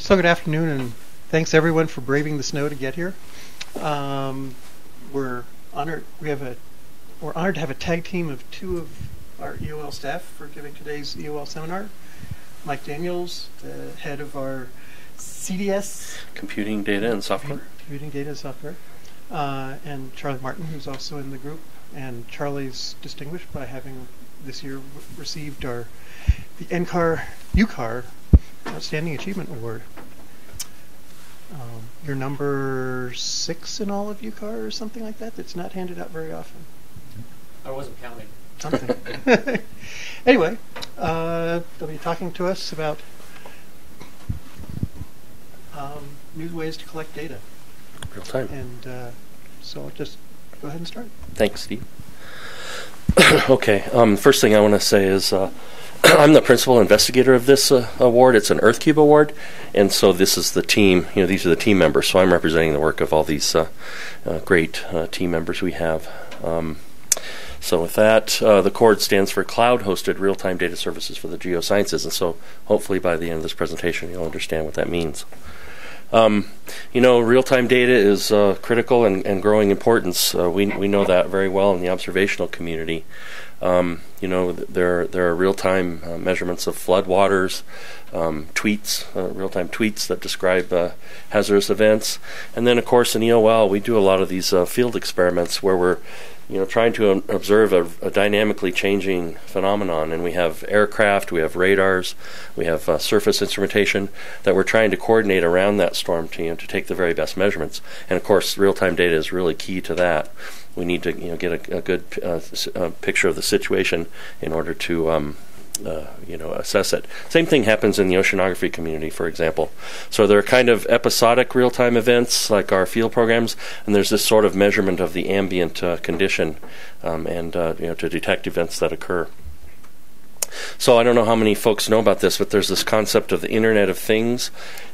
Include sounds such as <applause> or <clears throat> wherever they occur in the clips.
So good afternoon, and thanks everyone for braving the snow to get here. Um, we're honored. We have a. We're honored to have a tag team of two of our EOL staff for giving today's EOL seminar. Mike Daniels, the head of our CDS Computing data and software. Computing Data and Software, uh, and Charlie Martin, who's also in the group. And Charlie's distinguished by having this year re- received our the NCAR UCAR Outstanding Achievement Award. Um, you're number six in all of UCAR or something like that. That's not handed out very often. I wasn't counting. Something. <laughs> anyway, uh, they'll be talking to us about um, new ways to collect data. Real time. And uh, so I'll just go ahead and start. Thanks, Steve. <coughs> okay. Um, first thing I want to say is uh, <clears throat> I'm the principal investigator of this uh, award. It's an EarthCube award, and so this is the team. You know, these are the team members. So I'm representing the work of all these uh, uh, great uh, team members we have. Um, so with that, uh, the CHORD stands for Cloud Hosted Real Time Data Services for the Geosciences, and so hopefully by the end of this presentation you'll understand what that means. Um, you know, real-time data is uh, critical and, and growing importance. We we know that very well in the observational community. Um, you know, there there are real-time uh, measurements of floodwaters, um, tweets, uh, real-time tweets that describe uh, hazardous events, and then of course in EOL we do a lot of these uh, field experiments where we're you know, trying to observe a, a, dynamically changing phenomenon. And we have aircraft, we have radars, we have uh, surface instrumentation that we're trying to coordinate around that storm to, you know, to take the very best measurements. And of course, real-time data is really key to that. We need to, you know, get a, a good uh, uh, picture of the situation in order to um, uh, you know assess it. Same thing happens in the oceanography community, for example. So there are kind of episodic real-time events like our field programs, and there's this sort of measurement of the ambient uh, condition, um, and uh, you know to detect events that occur. So I don't know how many folks know about this, but there's this concept of the Internet of Things.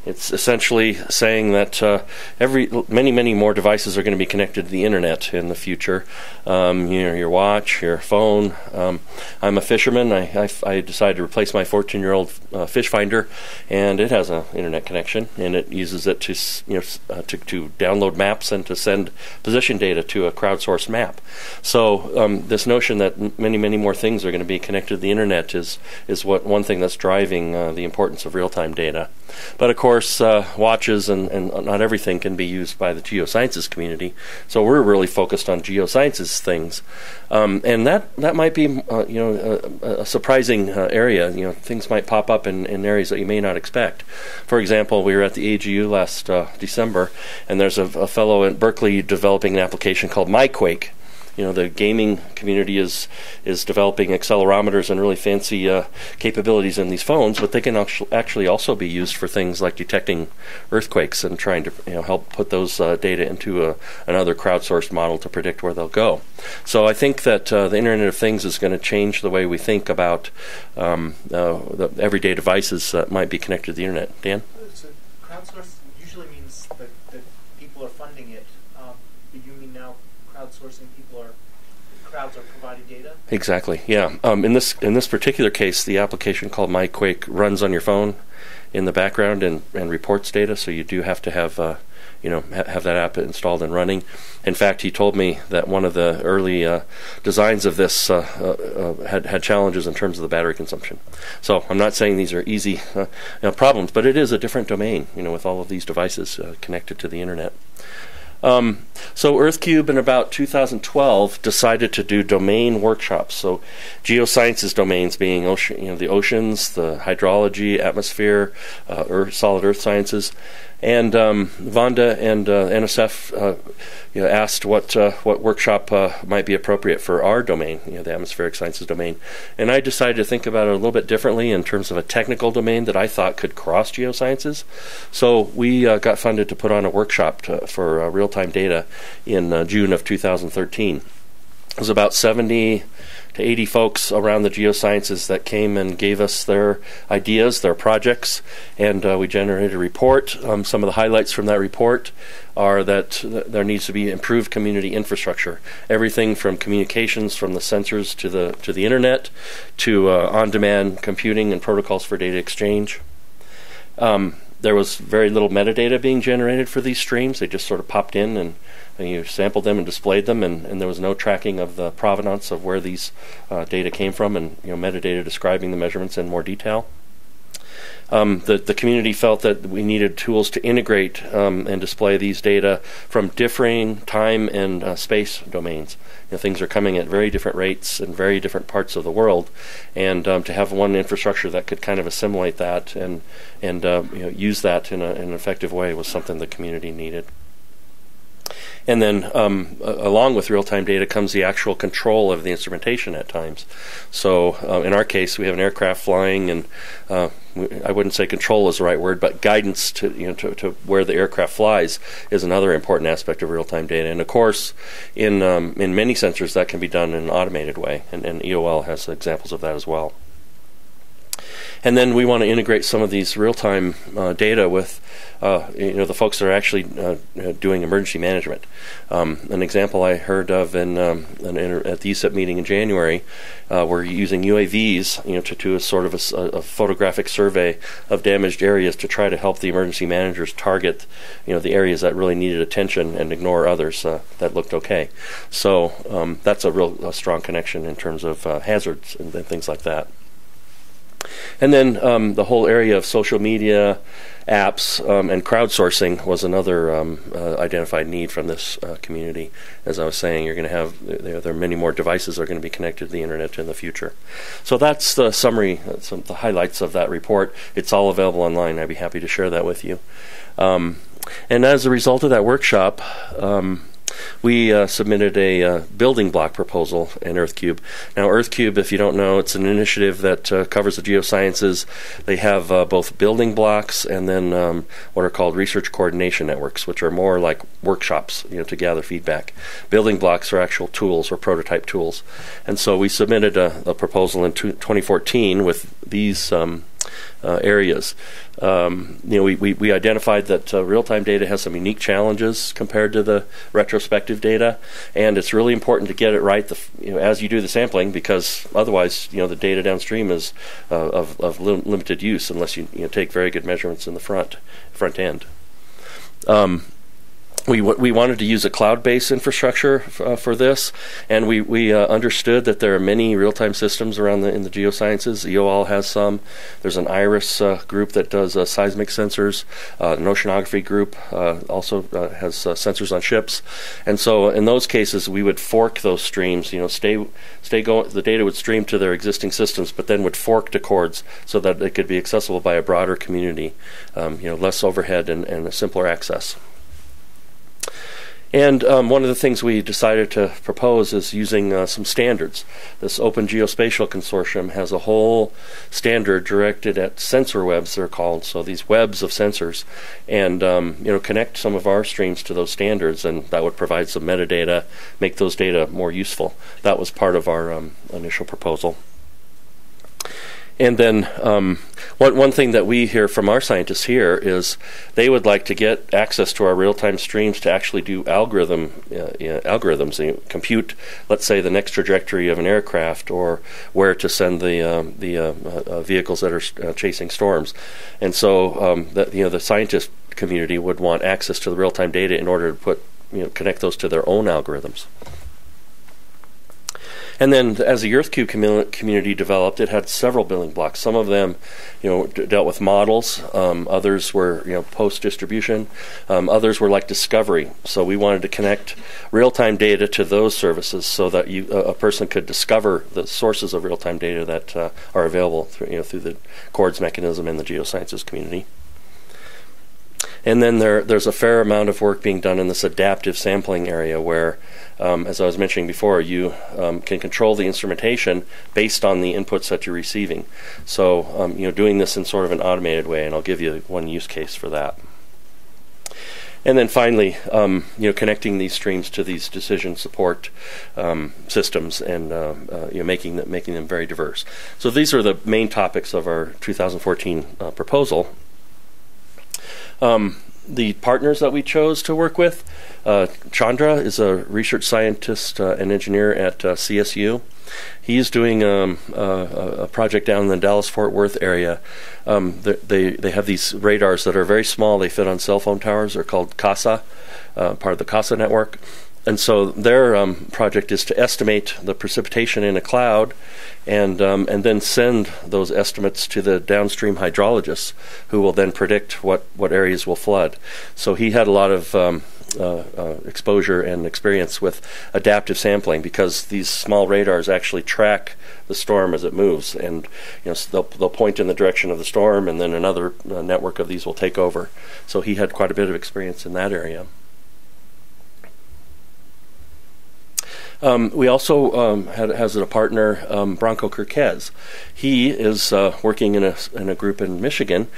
It's essentially saying that uh, every many many more devices are going to be connected to the internet in the future. Um, you know, your watch, your phone. Um, I'm a fisherman. I, I, I, decided to replace my 14 year old uh, fish finder, and it has an internet connection, and it uses it to you know uh, to, to download maps and to send position data to a crowdsourced map. So um, this notion that many many more things are going to be connected to the internet is is what one thing that's driving uh, the importance of real time data. But of course, uh, watches and, and not everything can be used by the geosciences community. So we're really focused on geosciences things, um, and that that might be uh, you know a, a surprising uh, area. You know, things might pop up in, in areas that you may not expect. For example, we were at the AGU last uh, December, and there's a, a fellow at Berkeley developing an application called MyQuake you know the gaming community is is developing accelerometers and really fancy uh, capabilities in these phones, but they can actually also be used for things like detecting earthquakes and trying to you know help put those uh, data into a, another crowdsourced model to predict where they'll go. So I think that uh, the Internet of Things is going to change the way we think about um, uh, the everyday devices that might be connected to the internet. Dan. So crowdsourced usually means that, that people are funding it. Um, but you mean now crowdsourcing people are crowds are providing data. Exactly. Yeah. Um, in this in this particular case, the application called MyQuake runs on your phone in the background and, and reports data. So you do have to have uh, you know ha- have that app installed and running. In fact, he told me that one of the early uh, designs of this uh, uh, uh had had challenges in terms of the battery consumption. So I'm not saying these are easy uh, you know, problems, but it is a different domain. You know, with all of these devices connected to the internet. Um, so EarthCube in about 2012 decided to do domain workshops. So geosciences domains being ocean, you know, the oceans, the hydrology, atmosphere, uh, earth, solid earth sciences, and um, Vonda and uh, NSF uh, you know, asked what uh, what workshop uh, might be appropriate for our domain, you know, the atmospheric sciences domain. And I decided to think about it a little bit differently in terms of a technical domain that I thought could cross geosciences. So we uh, got funded to put on a workshop to, for uh, real time data in June of 2013. It was about 70 to 80 folks around the geosciences that came and gave us their ideas, their projects, and uh, we generated a report. Um, some of the highlights from that report are that th- there needs to be improved community infrastructure. Everything from communications from the sensors to the to the internet to uh, on-demand computing and protocols for data exchange. Um, there was very little metadata being generated for these streams. They just sort of popped in and, and you sampled them and displayed them, and, and, there was no tracking of the provenance of where these uh, data came from, and you know metadata describing the measurements in more detail. Um, the, the community felt that we needed tools to integrate um, and display these data from differing time and uh, space domains. You know, things are coming at very different rates in very different parts of the world, and um, to have one infrastructure that could kind of assimilate that and and uh, you know, use that in, a, in an effective way was something the community needed. And then, um, along with real time data, comes the actual control of the instrumentation at times. So, uh, in our case, we have an aircraft flying, and uh, I wouldn't say control is the right word, but guidance to you know to, to where the aircraft flies is another important aspect of real time data. And of course, in um, in many sensors, that can be done in an automated way, and, and EOL has examples of that as well. And then we want to integrate some of these real-time uh, data with, uh, you know, the folks that are actually uh, uh doing emergency management. Um, an example I heard of in, um, at the ESIP meeting in January, uh, we're using UAVs, you know, to do a sort of a, a, photographic survey of damaged areas to try to help the emergency managers target, you know, the areas that really needed attention and ignore others uh, that looked okay. So um, that's a real a strong connection in terms of hazards and, and things like that. And then um, the whole area of social media, apps, um, and crowdsourcing was another um, uh, identified need from this uh, community. As I was saying, you're going to have there, there, are many more devices that are going to be connected to the internet in the future. So that's the summary, uh, some the highlights of that report. It's all available online. I'd be happy to share that with you. Um, and as a result of that workshop, um, we uh, submitted a uh, building block proposal in EarthCube. Now, EarthCube, if you don't know, it's an initiative that uh, covers the geosciences. They have uh, both building blocks and then um, what are called research coordination networks, which are more like workshops, you know, to gather feedback. Building blocks are actual tools or prototype tools, and so we submitted a, a proposal in 2014 with these. Um, uh, areas. Um, you know, we, we, we identified that uh, real-time data has some unique challenges compared to the retrospective data, and it's really important to get it right the, you know, as you do the sampling because otherwise, you know, the data downstream is uh, of, of lim- limited use unless you, you know, take very good measurements in the front front end. Um, we we wanted to use a cloud-based infrastructure uh, for this, and we we uh, understood that there are many real-time systems around the, in the geosciences. EOL has some. There's an IRIS uh, group that does uh, seismic sensors. Uh, an oceanography group uh, also has sensors on ships, and so in those cases we would fork those streams. You know, stay stay going. The data would stream to their existing systems, but then would fork to CHORDS so that it could be accessible by a broader community. Um, you know, less overhead and, and a simpler access. And um, one of the things we decided to propose is using uh, some standards. This Open Geospatial Consortium has a whole standard directed at sensor webs, they're called, so these webs of sensors, and um, you know connect some of our streams to those standards, and that would provide some metadata, make those data more useful. That was part of our um, initial proposal. And then um, one one thing that we hear from our scientists here is they would like to get access to our real time streams to actually do algorithm uh, algorithms, you know, compute, let's say, the next trajectory of an aircraft or where to send the um, the uh, uh, vehicles that are uh, chasing storms. And so um, the, you know the scientist community would want access to the real time data in order to put you know connect those to their own algorithms. And then as the EarthCube commu- community developed, it had several building blocks. Some of them, you know, d- dealt with models. Um, others were, you know, post distribution. Um, others were like discovery. So we wanted to connect real-time data to those services so that you, a person could discover the sources of real-time data that uh, are available through, you know, through the CHORDS mechanism in the geosciences community. And then there, there's a fair amount of work being done in this adaptive sampling area where, um, as I was mentioning before, you um, can control the instrumentation based on the inputs that you're receiving. So, um, you know, doing this in sort of an automated way, and I'll give you one use case for that. And then finally, um, you know, connecting these streams to these decision support um, systems and uh, uh, you know, making them, making them very diverse. So these are the main topics of our 2014 uh, proposal. Um, the partners that we chose to work with, uh, Chandra is a research scientist uh, and engineer at uh, CSU. He's doing um, a project down in the Dallas Fort Worth area. Um, they they have these radars that are very small. They fit on cell phone towers. They're called CASA, uh, part of the CASA network. And so their um, project is to estimate the precipitation in a cloud, and um, and then send those estimates to the downstream hydrologists, who will then predict what, what areas will flood. So he had a lot of um, uh, uh, exposure and experience with adaptive sampling because these small radars actually track the storm as it moves, and you know so they'll they'll point in the direction of the storm, and then another uh, network of these will take over. So he had quite a bit of experience in that area. Um, we also um, had, has a partner, um, Branko Kerkez. He is uh, working in a, in a group in Michigan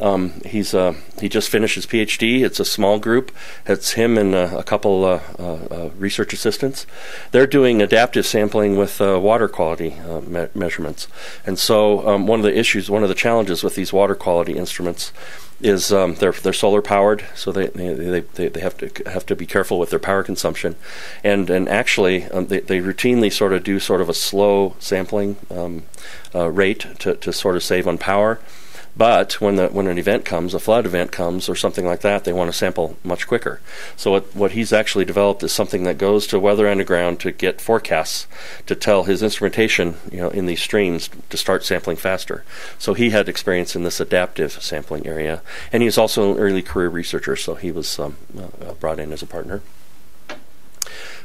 um, he's uh, he just finished his PhD. It's a small group. It's him and uh, a couple uh, uh, uh research assistants. They're doing adaptive sampling with uh, water quality me- measurements. And so um, one of the issues, one of the challenges with these water quality instruments is um, they're they're solar powered, so they, they they, they have to have to be careful with their power consumption, and and actually um, they they routinely sort of do sort of a slow sampling um, rate to to sort of save on power. But when the when an event comes, a flood event comes, or something like that, they want to sample much quicker. So what what he's actually developed is something that goes to Weather Underground to get forecasts to tell his instrumentation, you know, in these streams to start sampling faster. So he had experience in this adaptive sampling area, and he's also an early career researcher. So he was um, uh, brought in as a partner.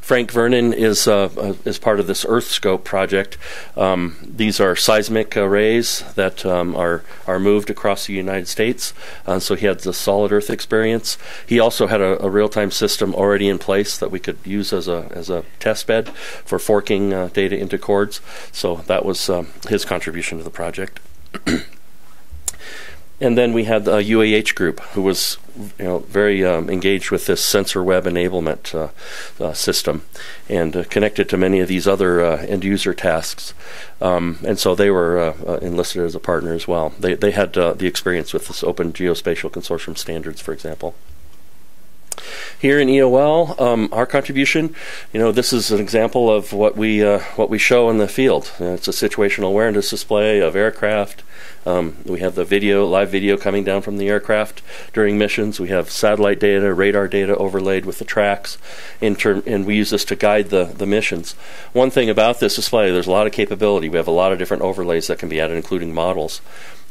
Frank Vernon is uh, uh, is part of this EarthScope project. Um, these are seismic arrays that um, are are moved across the United States. Uh, so he had the solid Earth experience. He also had a, a real time system already in place that we could use as a as a test bed for forking uh, data into CHORDS. So that was um, his contribution to the project. <clears throat> And then we had the UAH group, who was you know very um, engaged with this sensor web enablement uh, uh, system, and uh, connected to many of these other uh, end user tasks. Um, and so they were uh, uh, enlisted as a partner as well. They they had the experience with this Open Geospatial Consortium standards, for example. Here in EOL, um, our contribution, you know, this is an example of what we what we show in the field. it's a situational awareness display of aircraft um, we have the video, live video coming down from the aircraft during missions. We have satellite data, radar data overlaid with the tracks, in term, and we use this to guide the, the missions. One thing about this display, there's a lot of capability. We have a lot of different overlays that can be added, including models.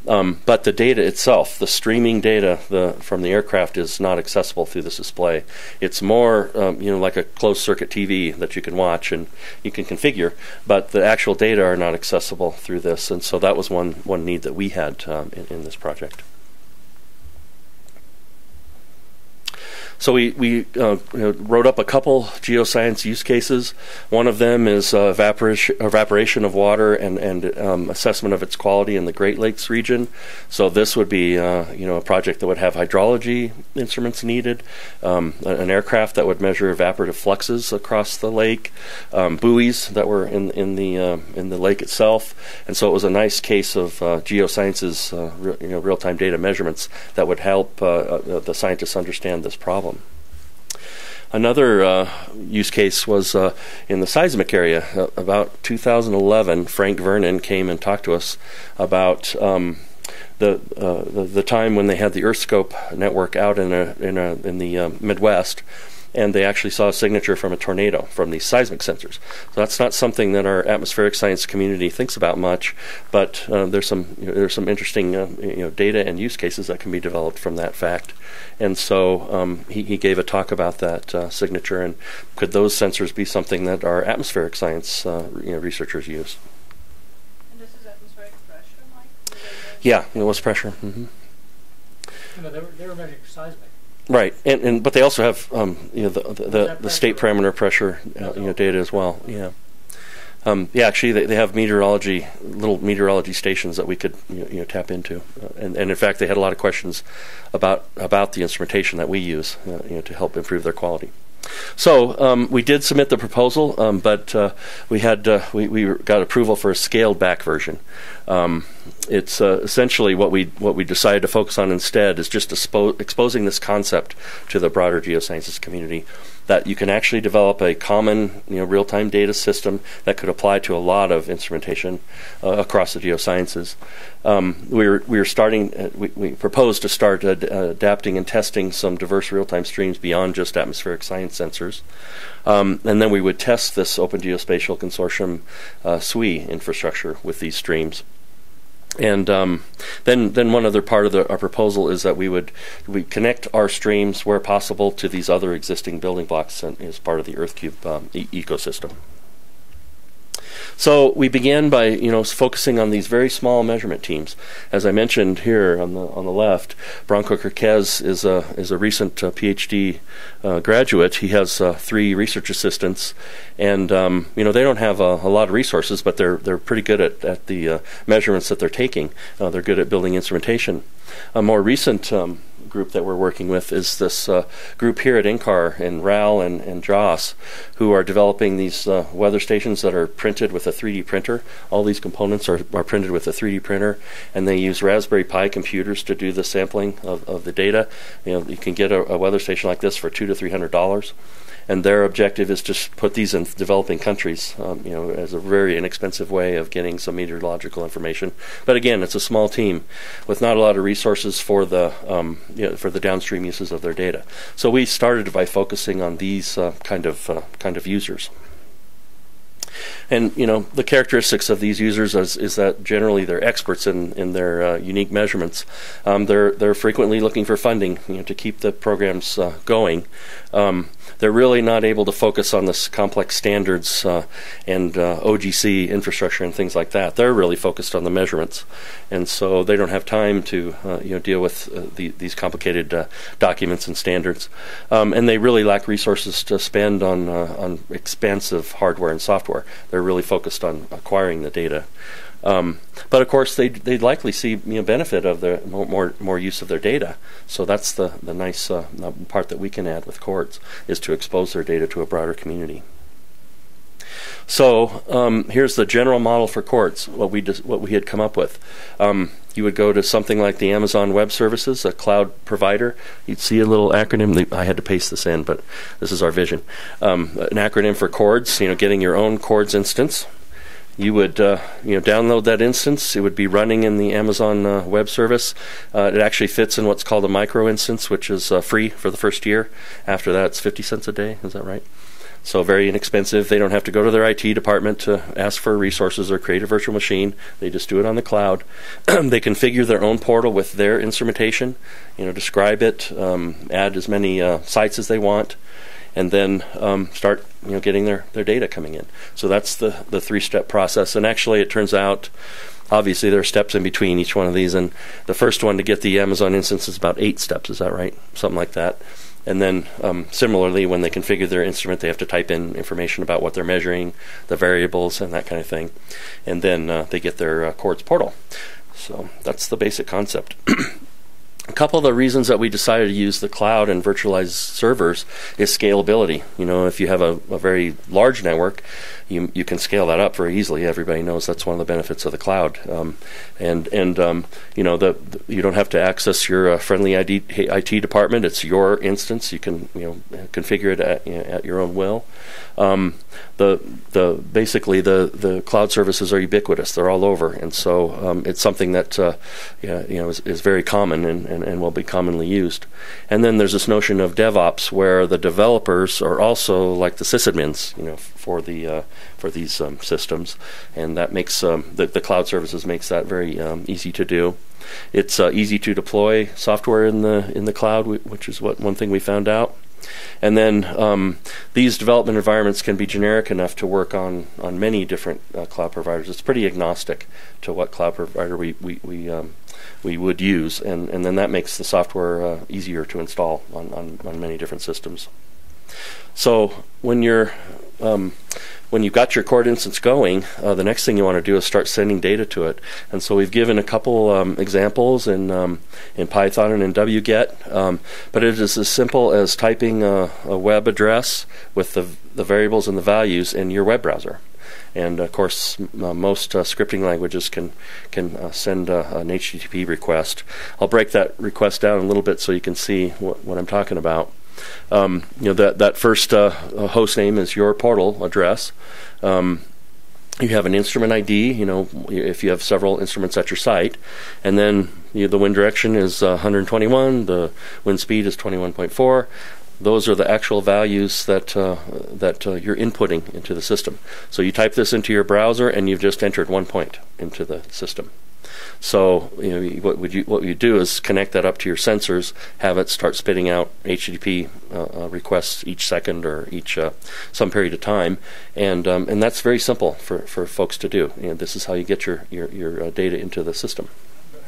Um, but the data itself, the streaming data the, from the aircraft, is not accessible through this display. It's more, um, you know, like a closed circuit TV that you can watch and you can configure, but the actual data are not accessible through this. And so that was one one need that we had um, in, in this project. So we, we uh, wrote up a couple geoscience use cases. One of them is uh, evaporation, evaporation of water and, and um, assessment of its quality in the Great Lakes region. So this would be uh, you know a project that would have hydrology instruments needed, um, an aircraft that would measure evaporative fluxes across the lake, um, buoys that were in in the uh, in the lake itself, and so it was a nice case of uh, geosciences uh, re- you know real time data measurements that would help the scientists understand this problem. Another uh, use case was uh, in the seismic area. Uh, about 2011, Frank Vernon came and talked to us about um, the, uh, the, the time when they had the EarthScope network out in a, in a, in the uh, Midwest and they actually saw a signature from a tornado from these seismic sensors. So that's not something that our atmospheric science community thinks about much, but uh, there's some you know, there's some interesting uh, you know data and use cases that can be developed from that fact. And so um, he, he gave a talk about that uh, signature and could those sensors be something that our atmospheric science uh, you know, researchers use. And this is atmospheric pressure, Mike? Yeah, it was pressure. Mm-hmm. You know, they were, they were measuring seismic. Right, and, and but they also have um, you know the the, the, the state parameter pressure uh, you know data as well. Yeah, um, yeah. Actually, they, they have meteorology little meteorology stations that we could you know, you know tap into, uh, and and in fact they had a lot of questions about about the instrumentation that we use uh, you know to help improve their quality. So um, we did submit the proposal, um, but uh, we had uh, we, we got approval for a scaled back version. Um, it's uh, essentially what we what we decided to focus on instead is just expo- exposing this concept to the broader geosciences community that you can actually develop a common you know real-time data system that could apply to a lot of instrumentation uh, across the geosciences. Um, we were we were starting uh, we, we proposed to start ad- adapting and testing some diverse real-time streams beyond just atmospheric science sensors, um, and then we would test this Open Geospatial Consortium uh, SWE infrastructure with these streams. And um, then, then one other part of the, our proposal is that we would we connect our streams where possible to these other existing building blocks as part of the EarthCube um, e- ecosystem. So we began by you know focusing on these very small measurement teams. As I mentioned here on the on the left, Branko Kerkez is a is a recent uh, PhD uh, graduate. He has uh, three research assistants, and um, you know they don't have a, a, lot of resources, but they're they're pretty good at at the uh, measurements that they're taking. Uh, they're good at building instrumentation. A more recent um, group that we're working with is this uh, group here at NCAR and RAL and, and JOS, who are developing these uh, weather stations that are printed with a 3D printer. All these components are, are printed with a 3D printer, and they use Raspberry Pi computers to do the sampling of, of the data. You know, you can get a, a weather station like this for two to three hundred dollars and their objective is to put these in developing countries, um, you know, as a very inexpensive way of getting some meteorological information. But again, it's a small team with not a lot of resources for the um, you know, for the downstream uses of their data. So we started by focusing on these uh, kind of uh, kind of users. And you know the characteristics of these users is, is that generally they're experts in, in their uh, unique measurements. Um, they're they're frequently looking for funding you know, to keep the programs uh, going. Um, they're really not able to focus on this complex standards uh, and uh, OGC infrastructure and things like that. They're really focused on the measurements, and so they don't have time to uh, you know deal with uh, the, these complicated uh, documents and standards. Um, and they really lack resources to spend on uh, on expansive hardware and software. They're really focused on acquiring the data. Um, but of course, they they likely see you know, benefit of the more, more, use of their data. So that's the the nice uh, part that we can add with CHORDS is to expose their data to a broader community. So um, here's the general model for CHORDS. What we what we had come up with. Um, you would go to something like the Amazon Web Services, a cloud provider. You'd see a little acronym. I had to paste this in, but this is our vision. Um, an acronym for CHORDS. You know, getting your own CHORDS instance you would uh, you know download that instance. It would be running in the Amazon uh, Web Service. Uh, it actually fits in what's called a micro instance, which is uh, free for the first year. After that, it's 50 cents a day. Is that right? So very inexpensive. They don't have to go to their IT department to ask for resources or create a virtual machine. They just do it on the cloud. <clears throat> they configure their own portal with their instrumentation. You know, describe it, um, add as many uh, sites as they want and then um, start you know getting their, their data coming in. So that's the the three step process. And actually, it turns out. Obviously, there are steps in between each one of these, and the first one to get the Amazon instance is about eight steps. Is that right? Something like that. And then, um, similarly, when they configure their instrument, they have to type in information about what they're measuring, the variables, and that kind of thing. And then uh, they get their uh, portal. So that's the basic concept. <clears throat> A couple of the reasons that we decided to use the cloud and virtualized servers is scalability. You know, if you have a, a very large network, you you can scale that up very easily. Everybody knows that's one of the benefits of the cloud. Um, and and um, you know the, the, you don't have to access your uh, friendly ID, IT department. It's your instance. You can you know configure it at, you know, at your own will. Um, the the basically the the cloud services are ubiquitous. They're all over, and so um, it's something that uh, yeah, you know is, is very common and, and, and will be commonly used. And then there's this notion of DevOps, where the developers are also like the sysadmins, you know, for the uh, for these um, systems, and that makes um, the, the cloud services makes that very um, easy to do. It's uh, easy to deploy software in the in the cloud, which is what one thing we found out. And then um, these development environments can be generic enough to work on, on many different uh, cloud providers. It's pretty agnostic to what cloud provider we we we, um, we would use, and, and then that makes the software uh, easier to install on, on, on many different systems. So when you're um, when you've got your CHORD instance going, uh, the next thing you want to do is start sending data to it. And so we've given a couple um, examples in um, in Python and in wget, um, but it is as simple as typing a, a, web address with the the variables and the values in your web browser. and of course, uh, most uh, scripting languages can can uh, send an HTTP request. I'll break that request down a little bit so you can see what, what I'm talking about. Um, you know that that first uh, host name is your portal address. Um, you have an instrument ID, you know, if you have several instruments at your site, and then you, the wind direction is uh, 121, the wind speed is 21.4. Those are the actual values that uh, that uh, you're inputting into the system. So you type this into your browser, and you've just entered one point into the system. So you know, what would you what you do is connect that up to your sensors, have it start spitting out HTTP uh, uh, requests each second or each uh, some period of time, and um, and that's very simple for, for folks to do. You know, this is how you get your your, your uh, data into the system. How,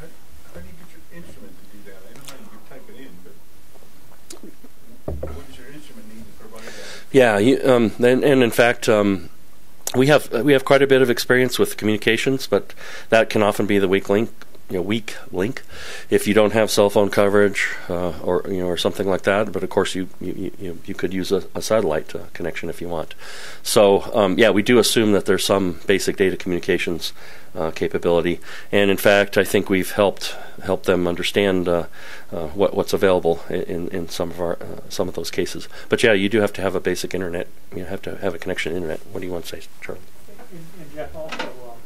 how do you get your instrument to do that? I know how you type it in, but what does your instrument need to provide that? Yeah, you, um, and, and in fact, um, we have we have quite a bit of experience with communications, but that can often be the weak link. You know, weak link if you don't have cell phone coverage uh, or you know or something like that. But of course, you you, you, you could use a, a satellite uh, connection if you want. So um, yeah, we do assume that there's some basic data communications uh, capability, and in fact, I think we've helped help them understand uh, uh, what what's available in, in some of our uh, some of those cases. But yeah, you do have to have a basic internet. You have to have a connection to internet. What do you want to say, Charlie? And, and Jeff, also, um,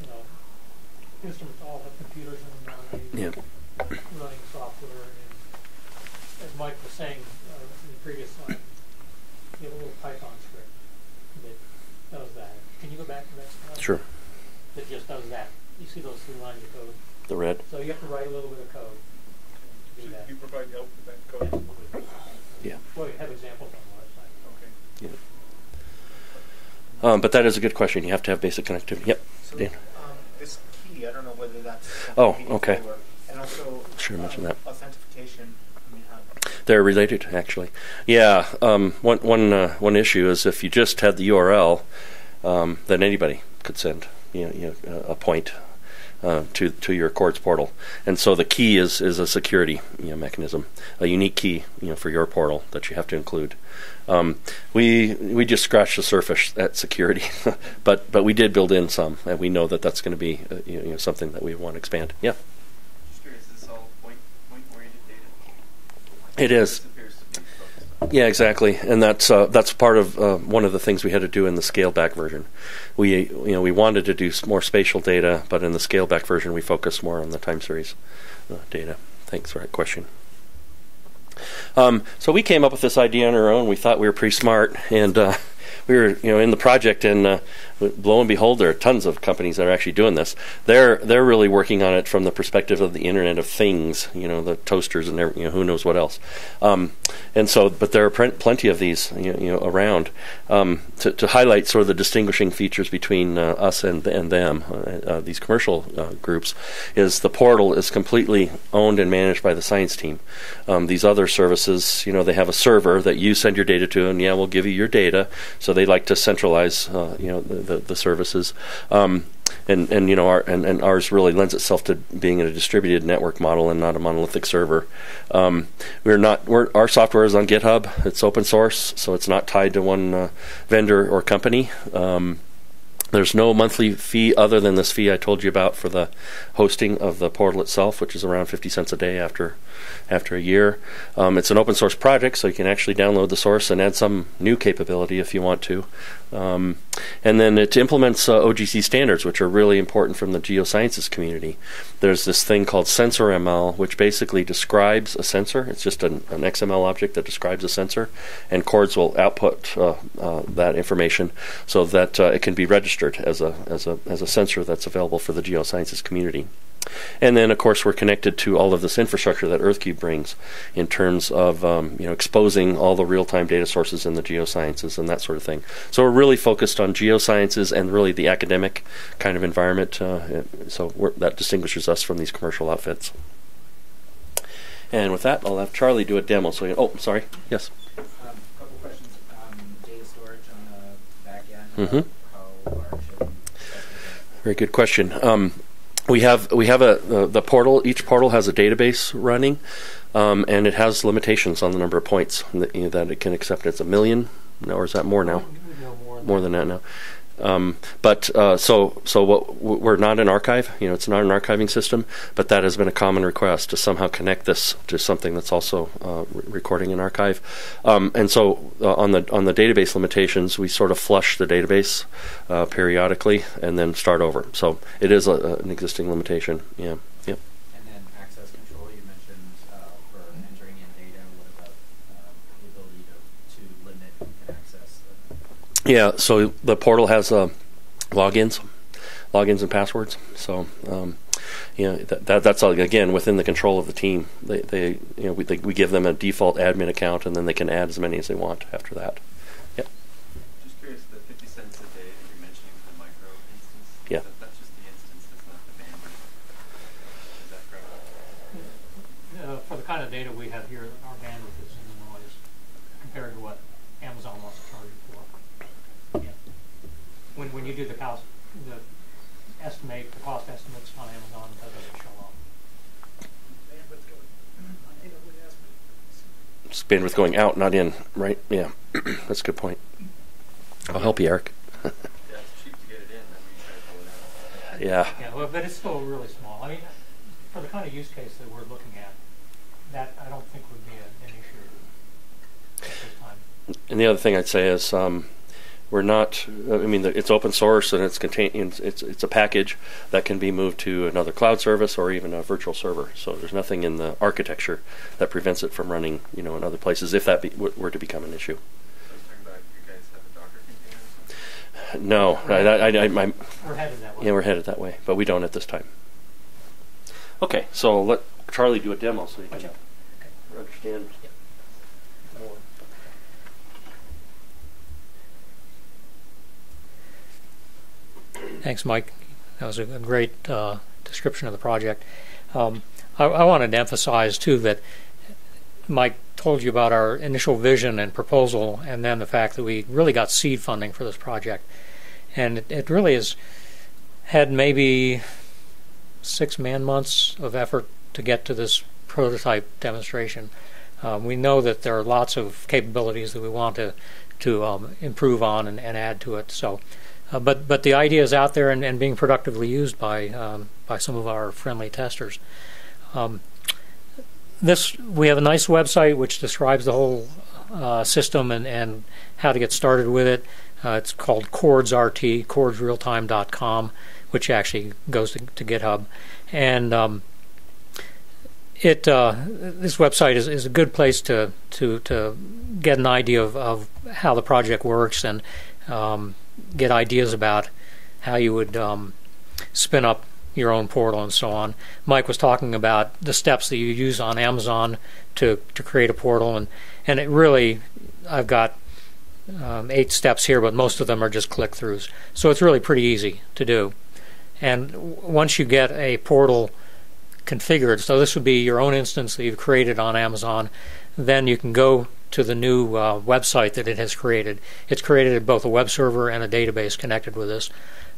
you know, all have computers in them nowadays. Yeah. Running software, and as Mike was saying uh, in the previous slide, you have a little Python script that does that. Can you go back to that slide? Sure. That just does that. You see those three lines of code. The red. So you have to write a little bit of code to So that. you provide help with that code? Yeah. Well, you have examples on the website. Okay. Um, but that is a good question. You have to have basic connectivity. Yep. So Dan. um, this key, I don't know whether that's Oh, okay. or- and also Sure, mention um, that. authentication. I mean, how, They're related, actually. Yeah. Um, one one uh, one issue is if you just had the URL, um, then anybody could send you know, you know, a point uh, to to your CHORDS portal, and so the key is is a security you know, mechanism, a unique key you know for your portal that you have to include. Um, we we just scratched the surface at security, <laughs> but but we did build in some, and we know that that's going to be uh, you know, something that we want to expand. Yeah, Just curious, is this all point, point-oriented data? It is. Yeah, exactly, and that's uh, that's part of uh, one of the things we had to do in the scale back version. We you know we wanted to do more spatial data, but in the scale back version we focused more on the time series uh, data. Thanks for that question. Um, so we came up with this idea on our own. We thought we were pretty smart, and uh, we were you know in the project, and uh, lo and behold, there are tons of companies that are actually doing this. They're they're really working on it from the perspective of the Internet of Things, you know, the toasters and you know who knows what else. Um, and so, but there are pr- plenty of these you know, you know around um, to, to highlight sort of the distinguishing features between uh, us and and them. Uh, uh, these commercial uh, groups is the portal is completely owned and managed by the science team. Um, these other services, you know, they have a server that you send your data to, and yeah, we'll give you your data. So they like to centralize, uh, you know, the, the services. Um, and, and you know our and, and ours really lends itself to being in a distributed network model and not a monolithic server. Um, we're not we're, our software is on GitHub. It's open source, so it's not tied to one uh, vendor or company. Um, there's no monthly fee other than this fee I told you about for the hosting of the portal itself, which is around 50 cents a day after after a year. Um, it's an open source project, so you can actually download the source and add some new capability if you want to. Um, and then it implements uh, OGC standards, which are really important from the geosciences community. There's this thing called sensor ML, which basically describes a sensor. It's just an, an XML object that describes a sensor, and CHORDS will output uh, uh, that information so that uh, it can be registered as a as a as a sensor that's available for the geosciences community. And then, of course, we're connected to all of this infrastructure that EarthCube brings in terms of um, you know exposing all the real-time data sources in the geosciences and that sort of thing. So we're really focused on geosciences and really the academic kind of environment. Uh, so we're, that distinguishes us from these commercial outfits. And with that, I'll have Charlie do a demo. So, oh, sorry, yes. Um, couple questions. Um, data storage on the back end. Mhm. How large and Very good question. Um, we have we have a uh, the portal. Each portal has a database running, um, and it has limitations on the number of points that, you know, that it can accept. It's a million, now, or is that more now? No more. than More than that now. Um, but uh, so so what, we're not an archive. You know, it's not an archiving system. But that has been a common request to somehow connect this to something that's also uh, re- recording an archive. Um, and so uh, on the on the database limitations, we sort of flush the database uh, periodically and then start over. So it is a, an existing limitation. Yeah. Yep. And then access control, you mentioned uh, for entering in data. What about um, the ability to, to limit who can access? The, Yeah, so the portal has uh, logins, logins and passwords. So, um, you know, that, that that's all, again within the control of the team. They, they you know, we, they, we give them a default admin account, and then they can add as many as they want after that. Yep. Just curious, the 50 cents a day that you're mentioning for the micro instance, Yeah. that, that's just the instance, that's not the bandwidth. Is that correct? Uh, for the kind of data we have here, our bandwidth is in the noise compared to what Amazon wants to charge you for. Yeah. When, when you do the cost, the estimate, the cost estimates on Amazon, that doesn't show up. Bandwidth going. It's bandwidth going out, not in. Right? Yeah, <clears throat> that's a good point. I'll help you, Eric. Yeah, it's cheap to get it in, then we try to pull it out. Yeah. Yeah, well, but it's still really small. I mean, for the kind of use case that we're looking at, that I don't think would be a- an issue at this time. And the other thing I'd say is um, we're not. Uh, I mean, it's open source and it's contain. It's it's a package that can be moved to another cloud service or even a virtual server. So there's nothing in the architecture that prevents it from running, you know, in other places if that be, were to become an issue. I was talking about, you guys have a Docker container or something? No, I, I, I, I, We're headed that way. yeah, we're headed that way, but we don't at this time. Okay, so let Charlie do a demo so you can understand more. Thanks, Mike. That was a, great uh, description of the project. Um, I, I wanted to emphasize, too, that Mike told you about our initial vision and proposal, and then the fact that we really got seed funding for this project. And it, it really has had maybe six man months of effort to get to this prototype demonstration. Um, we know that there are lots of capabilities that we want to to um, improve on and, and add to it. So, uh, but but the idea is out there and, and being productively used by um, by some of our friendly testers. Um, this we have a nice website which describes the whole uh, system and, and how to get started with it. Uh, it's called Chords RT, chordsrealtime.com, which actually goes to, to GitHub, and um, it uh, this website is, is a good place to to to get an idea of, of how the project works and um, get ideas about how you would um, spin up your own portal and so on. Mike was talking about the steps that you use on Amazon to to create a portal and and it really I've got um, eight steps here, but most of them are just click throughs. So it's really pretty easy to do. And once you get a portal configured. So this would be your own instance that you've created on Amazon. Then you can go to the new uh, website that it has created. It's created both a web server and a database connected with this.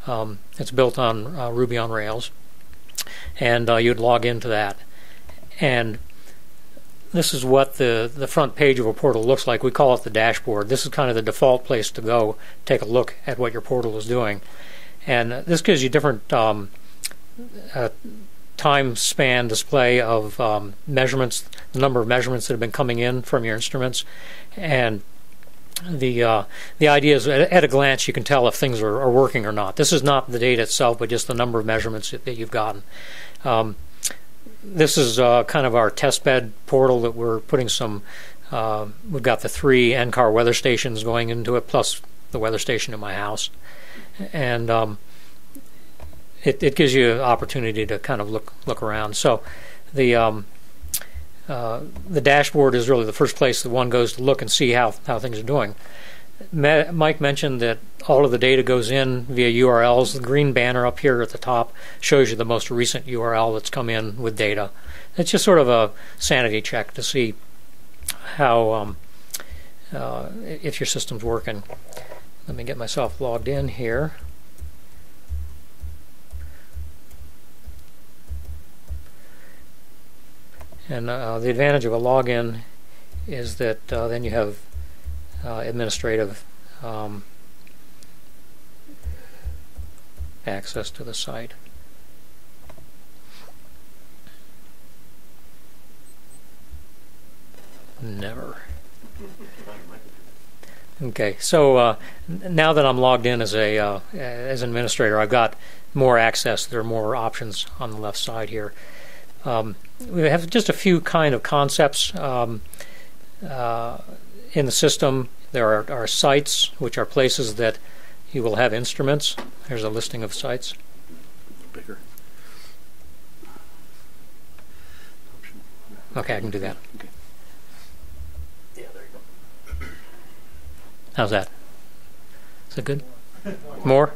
Um, it's built on uh, Ruby on Rails, and uh, you'd log into that. And this is what the the front page of a portal looks like. We call it the dashboard. This is kind of the default place to go take a look at what your portal is doing, and this gives you different. Um, uh, time span display of um, measurements, the number of measurements that have been coming in from your instruments, and the uh, the idea is at, a glance you can tell if things are, are working or not. This is not the data itself, but just the number of measurements that, that you've gotten. Um, this is uh, kind of our testbed portal that we're putting some. Uh, we've got the three NCAR weather stations going into it, plus the weather station in my house, and um, it, it gives you an opportunity to kind of look look around. So the um, uh, the dashboard is really the first place that one goes to look and see how, how things are doing. Ma- Mike mentioned that all of the data goes in via URLs. The green banner up here at the top shows you the most recent URL that's come in with data. It's just sort of a sanity check to see how um, uh, if your system's working. Let me get myself logged in here. And uh, the advantage of a login is that uh, then you have uh, administrative um, access to the site. Never. Okay, so uh, now that I'm logged in as a uh, as an administrator, I've got more access. There are more options on the left side here. Um, we have just a few kind of concepts um, uh, in the system. There are, are sites, which are places that you will have instruments. There's a listing of sites. Bigger. Okay, I can do that. Okay. Yeah, there you go. How's that? Is it good? <laughs> More?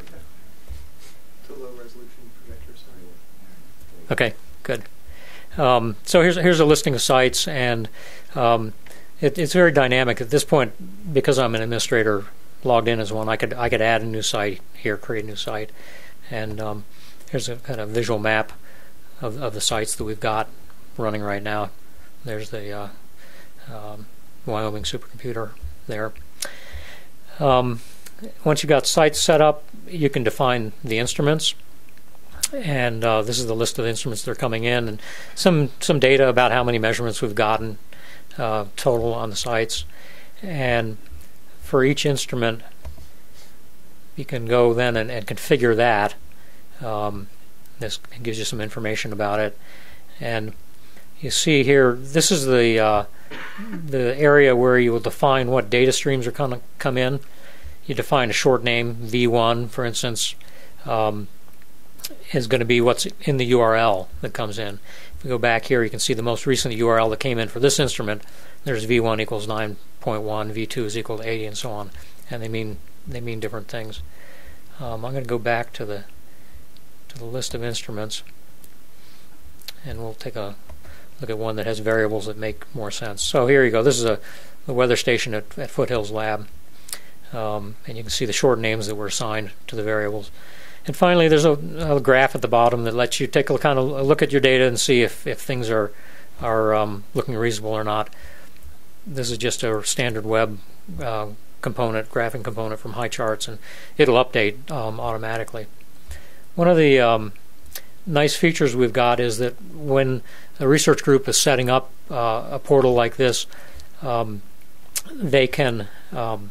It's a low resolution projector, sorry. Okay, good. Um, so here's here's a listing of sites, and um, it, it's very dynamic at this point because I'm an administrator logged in as one. I could I could add a new site here, create a new site, and um, here's a kind of visual map of of the sites that we've got running right now. There's the uh, um, Wyoming supercomputer there. Um, once you've got sites set up, you can define the instruments and uh, this is the list of instruments that are coming in, and some some data about how many measurements we've gotten uh, total on the sites, and for each instrument, you can go then and, and configure that. Um, this gives you some information about it, and you see here this is the uh, the area where you will define what data streams are going to come in. You define a short name V1, for instance. Um, is going to be what's in the URL that comes in. If we go back here, you can see the most recent URL that came in for this instrument. There's v1 equals 9.1, v2 is equal to 80, and so on, and they mean they mean different things. Um, I'm going to go back to the to the list of instruments, and we'll take a look at one that has variables that make more sense. So here you go. This is a the weather station at, at Foothills Lab, um, and you can see the short names that were assigned to the variables. And finally, there's a, a, graph at the bottom that lets you take a kind of look at your data and see if, if things are are um, looking reasonable or not. This is just a standard web uh, component, graphing component from HighCharts, and it'll update um, automatically. One of the um, nice features we've got is that when a research group is setting up uh, a portal like this, um, they can um,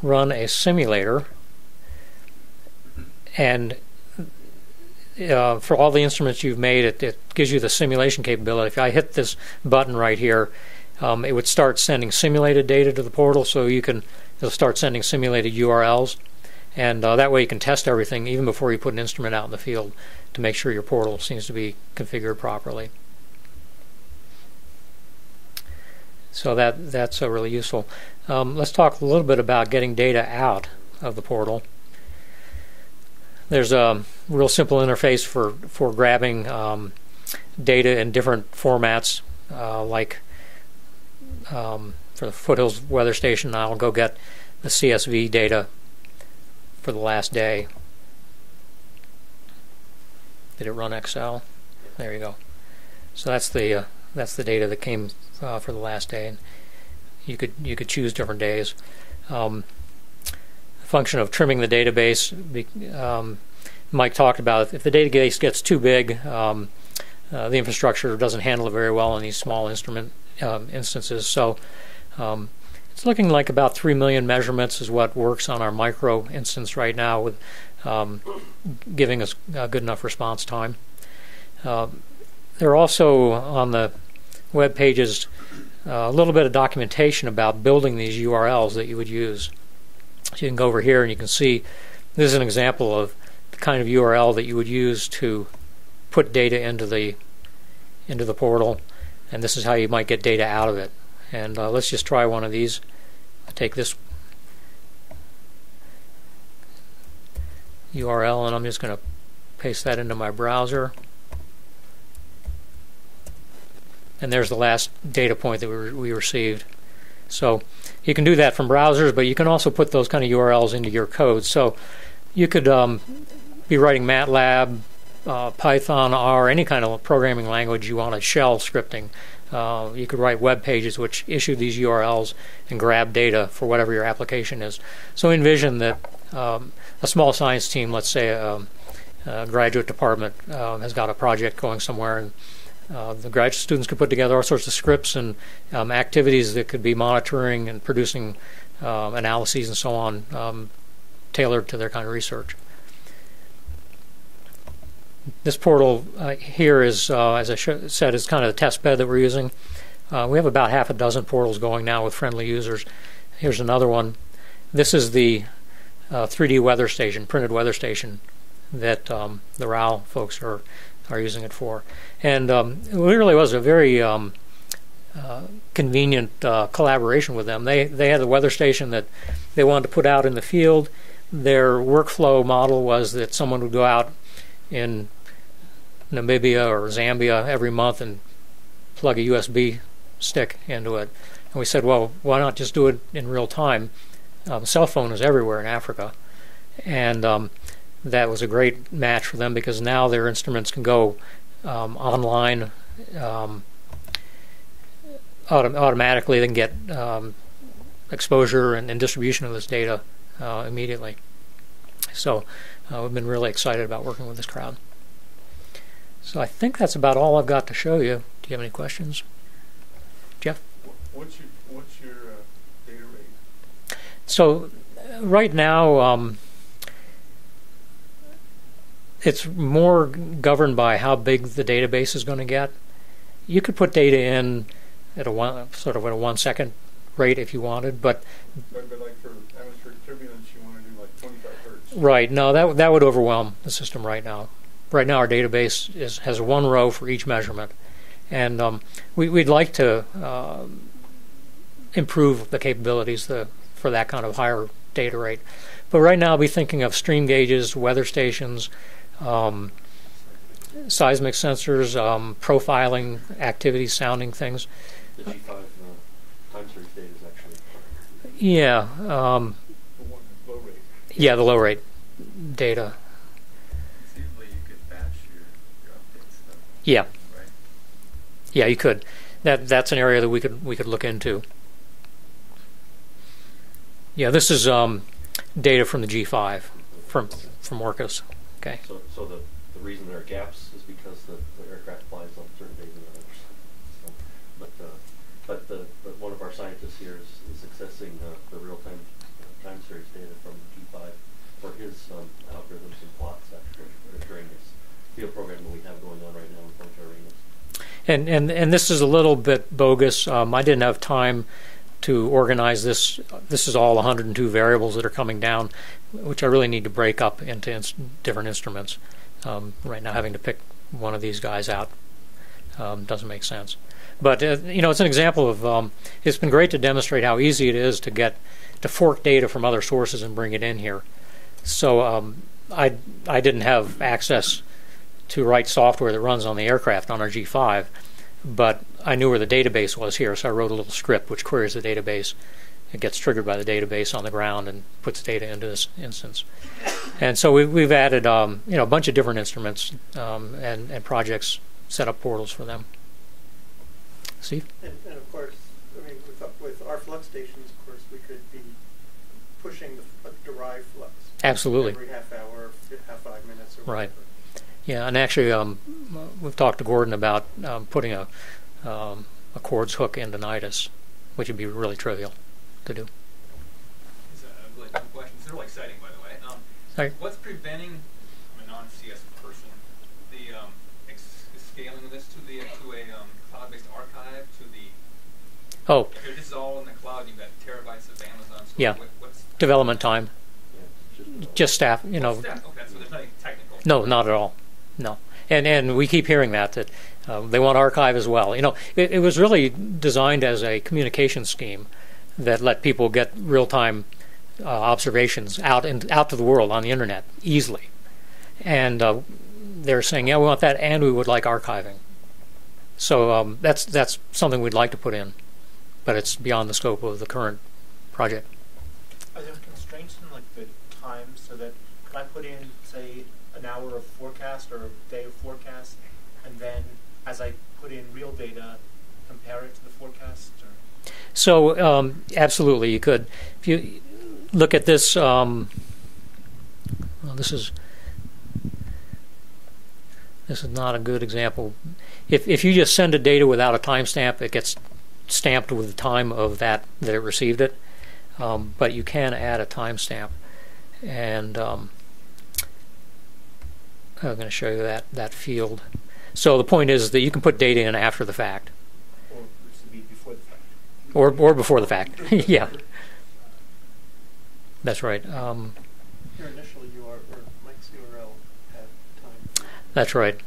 run a simulator and uh, for all the instruments you've made, it, it, gives you the simulation capability. If I hit this button right here, um, it would start sending simulated data to the portal, so you can it'll start sending simulated URLs, and uh, that way you can test everything even before you put an instrument out in the field to make sure your portal seems to be configured properly. So that that's uh, really useful. Um, let's talk a little bit about getting data out of the portal. There's a real simple interface for for grabbing um, data in different formats, uh, like um, for the Foothills Weather Station. I'll go get the CSV data for the last day. Did it run Excel? There you go. So that's the uh, that's the data that came uh, for the last day. You could you could choose different days. Um, function of trimming the database. Um, Mike talked about if the database gets too big, um, uh, the infrastructure doesn't handle it very well in these small instrument um, instances. So um, it's looking like about three million measurements is what works on our micro instance right now, with um, giving us a good enough response time. Uh, there are also on the web pages uh, a little bit of documentation about building these URLs that you would use. So you can go over here and you can see this is an example of the kind of URL that you would use to put data into the into the portal, and this is how you might get data out of it. And uh, let's just try one of these. I take this URL and I'm just going to paste that into my browser. And there's the last data point that we, re we received. So you can do that from browsers, but you can also put those kind of URLs into your code. So you could um, be writing MATLAB, uh, Python, R, any kind of programming language you want wanted, shell scripting, Uh, you could write web pages which issue these URLs and grab data for whatever your application is. So envision that um, a small science team, let's say a, a graduate department, uh, has got a project going somewhere, and uh, the graduate students could put together all sorts of scripts and um, activities that could be monitoring and producing um, analyses and so on, um, tailored to their kind of research. This portal uh, here is, uh, as I said, is kind of the test bed that we're using. Uh, we have about half a dozen portals going now with friendly users. Here's another one. This is the uh, 3D weather station, printed weather station that um, the RAL folks are are using it for. And um, it really was a very um, uh, convenient uh, collaboration with them. They they had a weather station that they wanted to put out in the field. Their workflow model was that someone would go out in Namibia or Zambia every month and plug a USB stick into it. And we said, well, why not just do it in real time? Um, cell phone is everywhere in Africa, and um, that was a great match for them because now their instruments can go um, online um, autom- automatically. They can get um, exposure and, and, distribution of this data uh, immediately. So uh, we've been really excited about working with this crowd. So I think that's about all I've got to show you. Do you have any questions, Jeff? What's your what's your uh, data rate? So uh, right now, um, it's more governed by how big the database is going to get. You could put data in at a one sort of at a one second rate if you wanted, but But, but like for atmospheric turbulence, you want to do like 25 hertz. right no that that would overwhelm the system right now. Right now, our database is has one row for each measurement, and um, we, would like to uh, improve the capabilities the, for that kind of higher data rate. But right now, I'll be thinking of stream gauges, weather stations, um, seismic sensors, um, profiling activities, sounding things. The G5 uh, time series data is actually. Yeah. Um, The one low rate. yeah, the low rate data. Conceivably, you could batch your, your updates, though, Yeah, yeah, you could. That that's an area that we could we could look into. Yeah, this is um, data from the G5 from from ORCAS. Okay. So, so the, the reason there are gaps is because the, the aircraft flies on certain days and others. So, but, uh, but the, but one of our scientists here is, is accessing uh, the real-time uh, time series data from G5 for his um, algorithms and plots actually during this field program that we have going on right now in Punta Arenas. And and and this is a little bit bogus. Um, I didn't have time to organize this. This is all 102 variables that are coming down, which I really need to break up into ins- different instruments. Um, right now, having to pick one of these guys out um, doesn't make sense. But uh, you know, it's an example of. Um, it's been great to demonstrate how easy it is to get to fork data from other sources and bring it in here. So um, I I didn't have access to write software that runs on the aircraft on our G5 but I knew where the database was here, so I wrote a little script which queries the database. It gets triggered by the database on the ground and puts data into this instance. And so we, we've added um, you know a bunch of different instruments um, and, and projects set up portals for them. Steve? And, and of course, I mean, with, with our flux stations, of course, we could be pushing the derived flux Absolutely. every half hour, half five minutes, or Right. whatever. Yeah, and actually, um, we've talked to Gordon about um, putting a um, a CHORDS hook into NIDAS, which would be really trivial to do. It's a really dumb question. It's really exciting, by the way. Um, Sorry? What's preventing, I'm a non-CS person, the um, ex- scaling of this to the to a um, cloud-based archive to the? Oh, If this is all in the cloud, you've got terabytes of Amazon. Storage. Yeah. What, what's development time, Yeah, just, just staff. You know, what's that? Okay, so there's nothing technical. No, not at all. No, and and we keep hearing that that uh, they want archive as well. You know, it, it was really designed as a communication scheme that let people get real time uh, observations out out to the world on the internet easily. And uh, they're saying, yeah, we want that, and we would like archiving. So um, that's that's something we'd like to put in, but it's beyond the scope of the current project. Are there constraints in like the time so that can I put in say an hour of forecast or a day of forecast, and then as I put in real data, compare it to the forecast? Or? So um, absolutely, you could. If you look at this, um, well, this is this is not a good example. If if you just send a data without a timestamp, it gets stamped with the time of that that it received it. Um, but you can add a timestamp, and um, I'm going to show you that that field. So the point is that you can put data in after the fact, Or which would be before the fact? or or before the fact. <laughs> yeah, that's right. Um, Your initial URL or Mike's URL had time. that's right.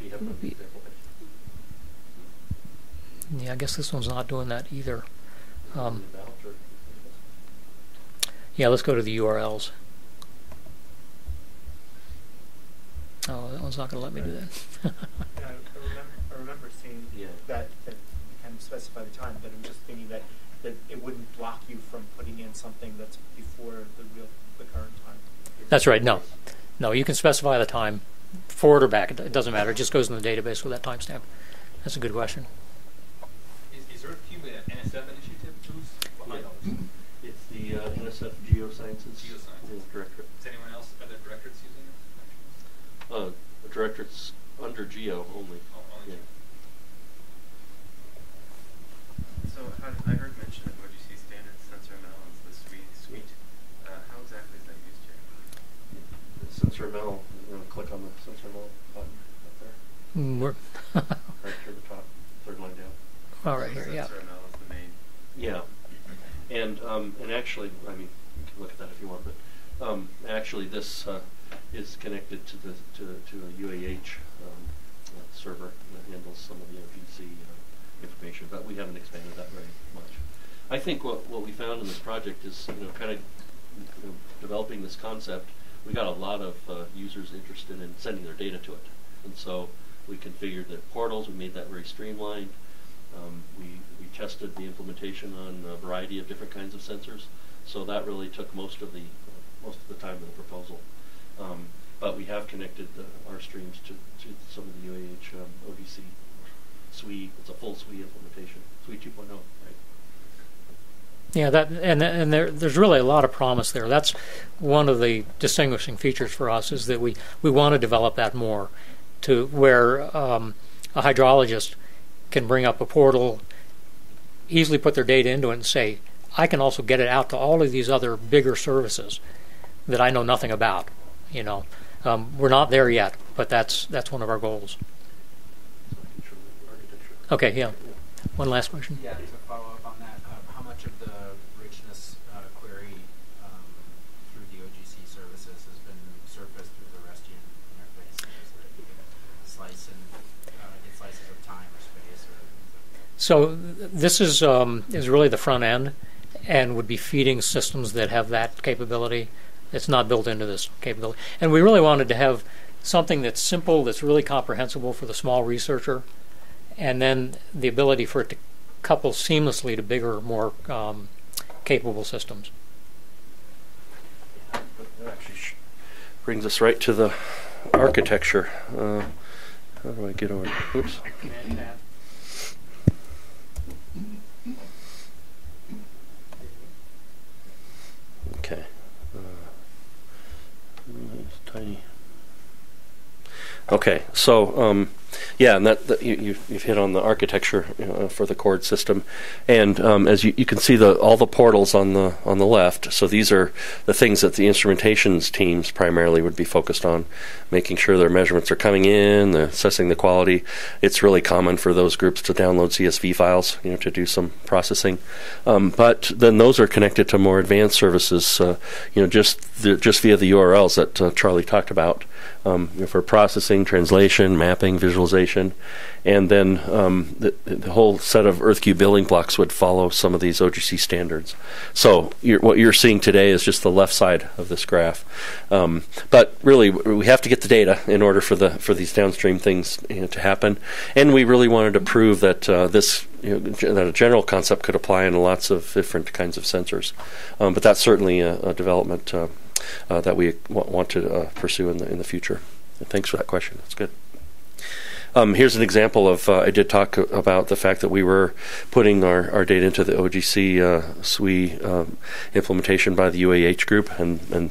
Do you have an example? Yeah, I guess this one's not doing that either. Um, yeah, let's go to the URLs. Oh, that one's not going to let me do that. <laughs> Yeah, I, I remember. I remember seeing Yeah. that that you kind of specify the time, but I'm just thinking that that it wouldn't block you from putting in something that's before the real the current time. That's right. No, no, you can specify the time, forward or back. It it doesn't matter. It just goes in the database with that timestamp. That's a good question. Is, is EarthCube an NSF initiative? Who's behind all this? It's the uh, NSF Geosciences Geosciences. Directorate. Is anyone else, are there directorates using this? The directorate's under Geo only. Oh, Yeah. So I, I heard mention of OGC standard sensor melons, the SWE. SWE. Uh, how exactly is that used here? The sensor ML, you're to click on the sensor ML button up there, Mm, We're right to the top, third line down. all right So here. Yeah. Sensor ML is the main. Yeah, and um, and actually, I mean, you can look at that if you want, but um, actually, this uh, is connected to the to to a UAH um, uh, server that handles some of the MPC uh, information, but we haven't expanded that very much. I think what what we found in this project is you know kind of you know, developing this concept. We got a lot of uh, users interested in sending their data to it, and so we configured the portals. We made that very streamlined. Um, we, we tested the implementation on a variety of different kinds of sensors, so that really took most of the most of the time of the proposal. Um, but we have connected uh, our streams to, to some of the UAH um, OGC SWE. It's a full SWE implementation, SWE 2.0, right? Yeah, that and and there, there's really a lot of promise there. That's one of the distinguishing features for us is that we, we want to develop that more, to where um, a hydrologist can bring up a portal, easily put their data into it, and say, I can also get it out to all of these other bigger services that I know nothing about. You know, um, we're not there yet, but that's that's one of our goals. So I can show the architecture. Okay, yeah. One last question. Yeah, to follow up on that, uh, how much of the richness uh, query um, through the OGC services has been surfaced through the RESTian interface so that you can slice and uh, get slices of time or space or like? So this is um, is really the front end, and would be feeding systems that have that capability. It's not built into this capability, and we really wanted to have something that's simple, that's really comprehensible for the small researcher, and then the ability for it to couple seamlessly to bigger, more um, capable systems. That actually brings us right to the architecture. Uh, how do I get over? Oops. Command tab. Okay. Uh, it's tiny. Okay, so um, yeah, and that, that you, you've, you've hit on the architecture know, for the chord system, and um, as you, you can see the all the portals on the on the left. So these are the things that the instrumentations teams primarily would be focused on, making sure their measurements are coming in, assessing the quality. It's really common for those groups to download CSV files, you know, to do some processing. Um, but then those are connected to more advanced services, uh, you know, just the, just via the URLs that uh, Charlie talked about um, you know, for processing, translation, mapping, visualization, and then um, the, the whole set of EarthCube building blocks would follow some of these OGC standards. So you're, what you're seeing today is just the left side of this graph. Um, but really, we have to get the data in order for the for these downstream things you know, to happen, and we really wanted to prove that uh, this you know, that a general concept could apply in lots of different kinds of sensors. Um, but that's certainly a, a development. Uh, uh, that we w- want to uh, pursue in the in the future. And thanks for that question. That's good. Um, here's an example of uh, I did talk about the fact that we were putting our, our data into the OGC uh, SWE um, implementation by the UAH group, and and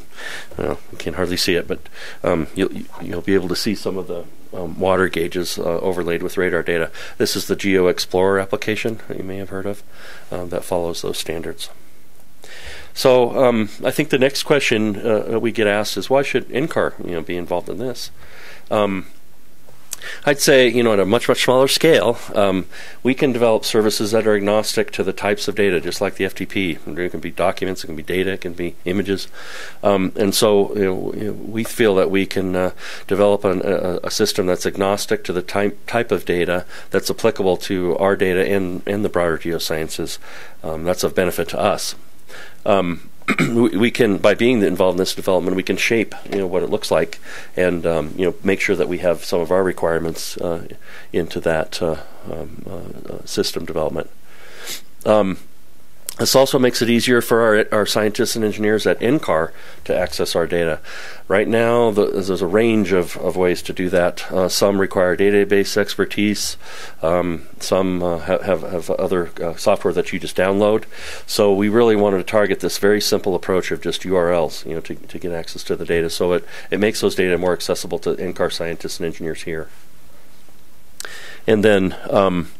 you can hardly see it, but um, you'll you'll be able to see some of the um, water gauges uh, overlaid with radar data. This is the Geo Explorer application that you may have heard of um, that follows those standards. So um, I think the next question uh, we get asked is why should NCAR you know be involved in this? Um, I'd say, you know, at a much, much smaller scale, um, we can develop services that are agnostic to the types of data, just like the FTP. It can be documents, it can be data, it can be images. Um, and so you know, you know, we feel that we can uh, develop an, a, a, system that's agnostic to the type, type of data that's applicable to our data and, and the broader geosciences. Um, that's of benefit to us. Um, <clears throat> we can by being involved in this development we can shape you know what it looks like and um, you know make sure that we have some of our requirements uh, into that uh, um, uh, uh system development. Um, this also makes it easier for our, our scientists and engineers at NCAR to access our data. Right now, the, there's a range of, of ways to do that. Uh, some require database expertise. Um, some uh, have, have other uh, software that you just download. So we really wanted to target this very simple approach of just URLs, you know, to, to get access to the data. So it, it makes those data more accessible to NCAR scientists and engineers here. And then um,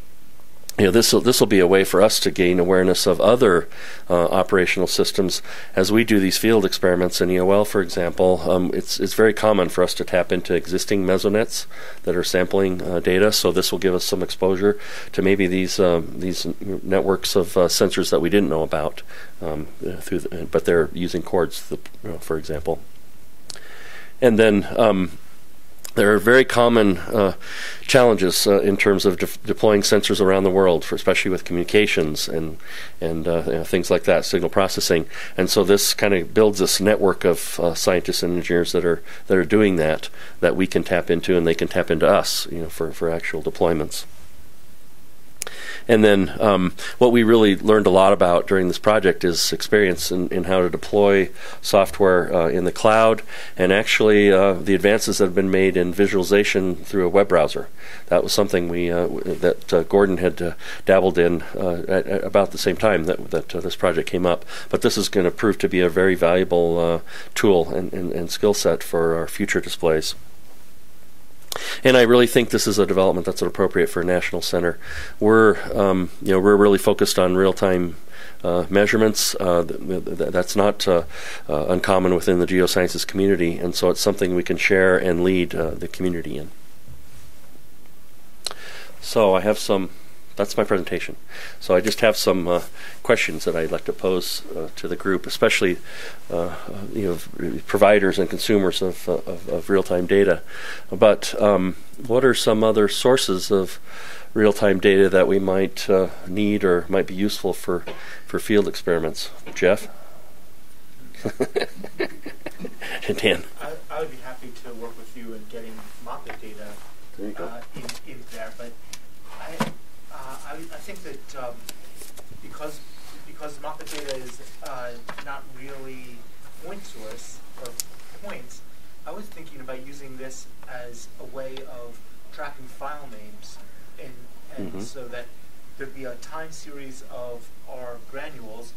you know, this will this will be a way for us to gain awareness of other uh, operational systems as we do these field experiments in EOL, for example. Um, it's it's very common for us to tap into existing mesonets that are sampling uh, data. So this will give us some exposure to maybe these uh, these networks of uh, sensors that we didn't know about um, through, the, but they're using CHORDS, for example. And then um, there are very common uh, challenges uh, in terms of de- deploying sensors around the world, for, especially with communications and and uh, you know, things like that, signal processing. And so this kind of builds this network of uh, scientists and engineers that are that are doing that that we can tap into, and they can tap into us, you know, for for actual deployments. And then um, what we really learned a lot about during this project is experience in, in how to deploy software uh, in the cloud and actually uh, the advances that have been made in visualization through a web browser. That was something we uh, that uh, Gordon had uh, dabbled in uh, at, at, about the same time that, that this project came up. But this is going to prove to be a very valuable tool and, and, and skill set for our future displays. And I really think this is a development that's appropriate for a national center. We're, um, you know, we're really focused on real-time uh, measurements. Uh, th- th- that's not uh, uh, uncommon within the geosciences community, and so it's something we can share and lead uh, the community in. So I have some that's my presentation. So I just have some uh, questions that I'd like to pose uh, to the group, especially uh, you know providers and consumers of, uh, of, of real-time data. But um, what are some other sources of real-time data that we might uh, need or might be useful for for field experiments? Jeff. <laughs> Dan. I, I, would be happy to work with you in getting MOPITT data uh, in, in there, but I I, I think that um, because because MOPITT data is uh, not really point source or points, I was thinking about using this as a way of tracking file names, and and mm-hmm. so that there'd be a time series of our granules.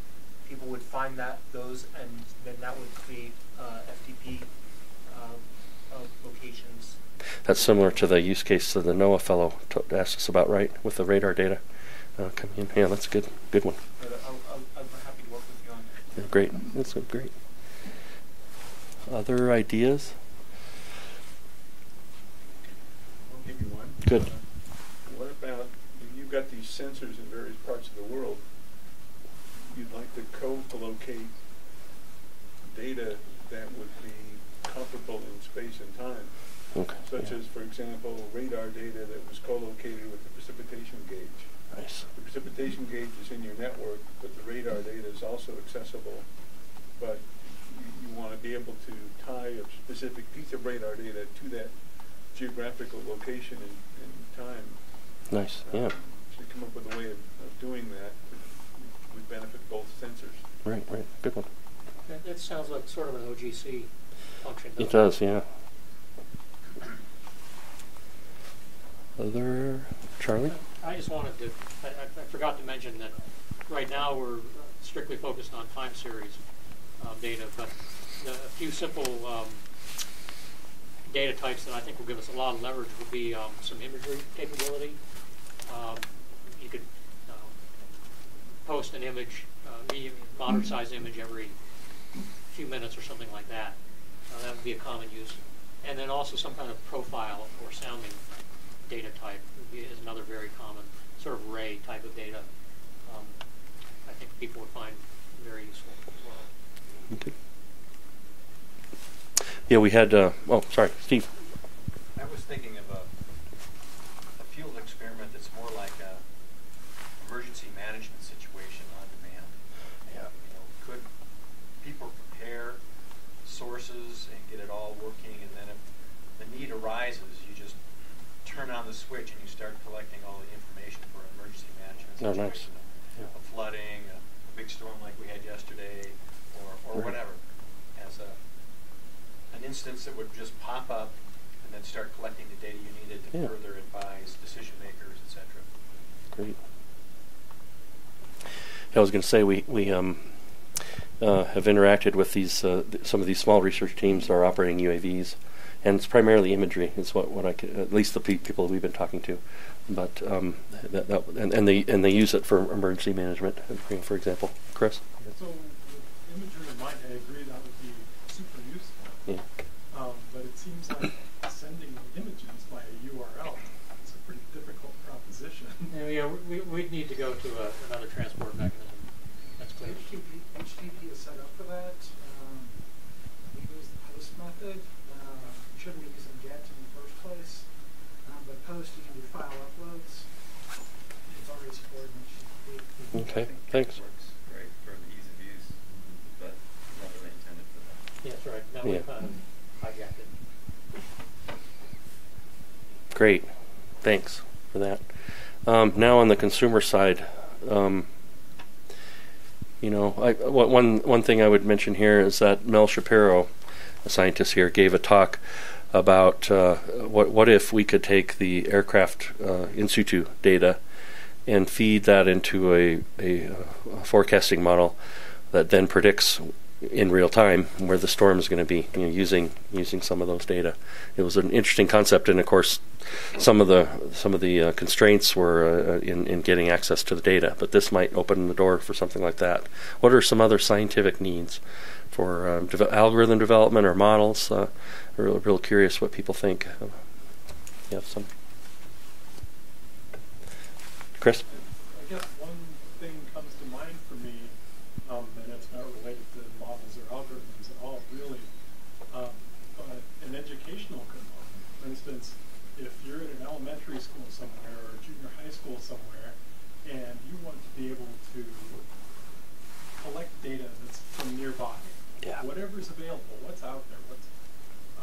People would find that those, and then that would create uh, FTP uh, locations that's similar to the use case that the NOAA fellow asked us about, right, with the radar data uh, coming in. Yeah, that's a good, good one. I'll, I'll, I'm happy to work with you on that. Yeah, great. That's great. Other ideas? I'll give you one. Good. Uh, what about if you've got these sensors in various parts of the world? You'd like to co-locate data that would be comparable in space and time Okay. Such yeah. as, for example, radar data that was co-located with the precipitation gauge. Nice. The precipitation gauge is in your network, but the radar data is also accessible. But you, you want to be able to tie a specific piece of radar data to that geographical location and, and time. Nice. Um, yeah. So come up with a way of, of doing that would, would benefit both sensors. Right. Right. Good one. That, that sounds like sort of an OGC function. It does. Yeah. other Charlie? I just wanted to, I, I forgot to mention that right now we're strictly focused on time series um, data, but the, a few simple um, data types that I think will give us a lot of leverage would be um, some imagery capability. Um, you could uh, post an image, uh, medium, moderate sized image every few minutes or something like that. Uh, that would be a common use. And then also some kind of profile or sounding data type is another very common sort of ray type of data. Um, I think people would find very useful as well. Okay. Yeah, we had. Uh, oh, sorry, Steve. I was thinking of a, a field experiment that's more like a emergency management situation on demand. Yeah. You know, could people prepare sources and get it all working, and then if the need arises, you just turn on the switch and you start collecting all the information for emergency management Oh, nice. situation. Yeah. A flooding, a, a big storm like we had yesterday, or, or Right. whatever, as a an instance that would just pop up and then start collecting the data you needed to Yeah. further advise decision makers, et cetera. Great. I was going to say we we um, uh, have interacted with these uh, th- some of these small research teams that are operating UAVs, and it's primarily imagery. Is what what I could, at least the pe- people we've been talking to, but um, that, that and, and they and they use it for emergency management, for example. Chris. So imagery in mind, I agree that would be super useful. Yeah. Um, but it seems like sending images by a URL is a pretty difficult proposition. And yeah, we, we'd need to go to a, another transport mechanism. That's clear. HTTP, HTTP is set up for that. Um, we use the post method. Uh, you shouldn't be using GET in the first place. Um, but post, you can do file uploads. It's already supported in HTTP. Okay. I think Thanks. Works great for the ease of use, but not really intended for that. Yeah, that's right. Now we've Yeah. kind of hijacked it. Great. Thanks for that. Um, now on the consumer side, um, you know, I, what- one one thing I would mention here is that Mel Shapiro, a scientist here, gave a talk about uh, what what if we could take the aircraft uh, in situ data and feed that into a, a, uh forecasting model that then predicts in real time where the storm is going to be you know, using using some of those data. It was an interesting concept, and of course, some of the some of the uh, constraints were uh, in in getting access to the data. But this might open the door for something like that. What are some other scientific needs for um, deve- algorithm development or models? Uh, real real curious what people think. Uh, you have some, Chris. I guess one thing comes to mind for me, um, and it's not related to models or algorithms at all, really, um, but an educational component. For instance, if you're at an elementary school somewhere or a junior high school somewhere, and you want to be able to collect data that's from nearby, Yeah. whatever's available, what's out there, what's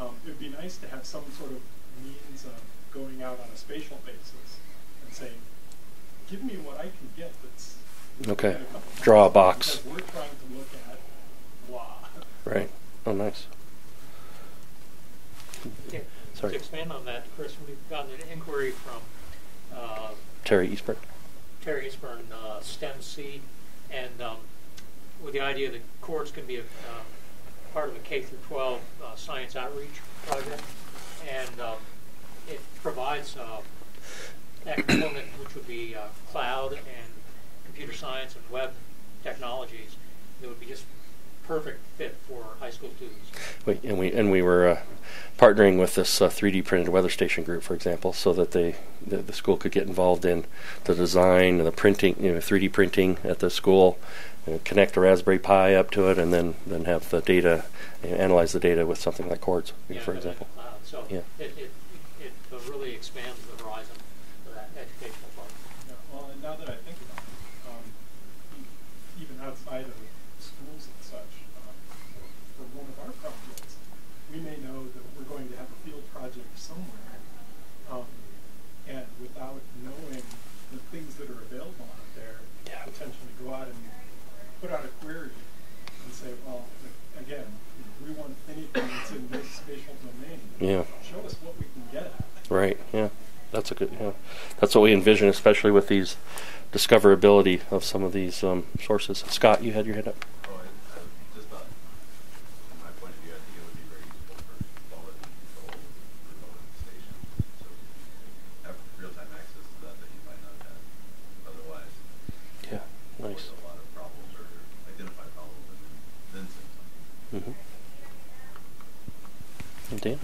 um, it'd be nice to have some sort of means of going out on a spatial basis and saying, give me what I can get that's Okay. within a couple of Draw a box. We're trying to look at blah. Right. Oh, nice. Yeah. Sorry. To expand on that, Chris, we've gotten an inquiry from uh, Teri Eastburn. Teri Eastburn, uh, STEM Seed, and um, with the idea that CHORDS can be a um, part of a K through 12 uh, science outreach project, and um, it provides uh, that component, which would be uh, cloud and computer science and web technologies, that would be just perfect fit for high school students. We, and we and we were uh, partnering with this uh, 3D printed weather station group, for example, so that they the, the school could get involved in the design and the printing, you know, 3D printing at the school, uh, connect a Raspberry Pi up to it, and then then have the data, you know, analyze the data with something like CHORDS, Yeah, for have it in example. So Yeah. it, it, it really expands the horizon for that educational part. Yeah, well, and now that I think about it, um, e- even outside of schools and such, um, for, for one of our projects, we may know that we're going to have a field project somewhere, um, and without knowing the things that are available out there, Yeah. potentially go out and put out a query and say, well, again, we want anything that's in this spatial domain. Yeah. Show us what we can get at. Right. Yeah. That's a good. Yeah, that's what we envision, especially with these discoverability of some of these um, sources. Scott, you had your hand up. Oh, I, I just thought, from my point of view, I think it would be very useful for quality control remote stations. So have real-time access to that that you might not have otherwise. Yeah, nice. Avoid a lot of problems or identify problems and then send something. hmm And Dan?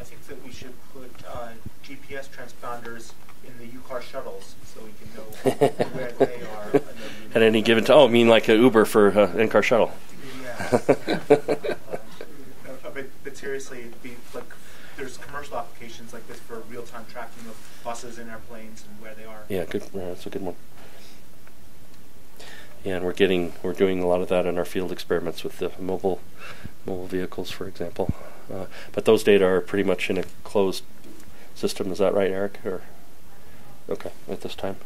I think that we should put uh, GPS transponders in the UCAR shuttles so we can know where they are. And then we At any given time. Oh, I mean like an Uber for uh, UCAR shuttle. Yeah. Uh, <laughs> but, but seriously, be like there's commercial applications like this for real-time tracking of buses and airplanes and where they are. Yeah, good. Yeah, that's a good one. Yeah, and we're getting we're doing a lot of that in our field experiments with the mobile mobile vehicles, for example. Uh, but those data are pretty much in a closed system. Is that right, Eric? Or okay, at this time.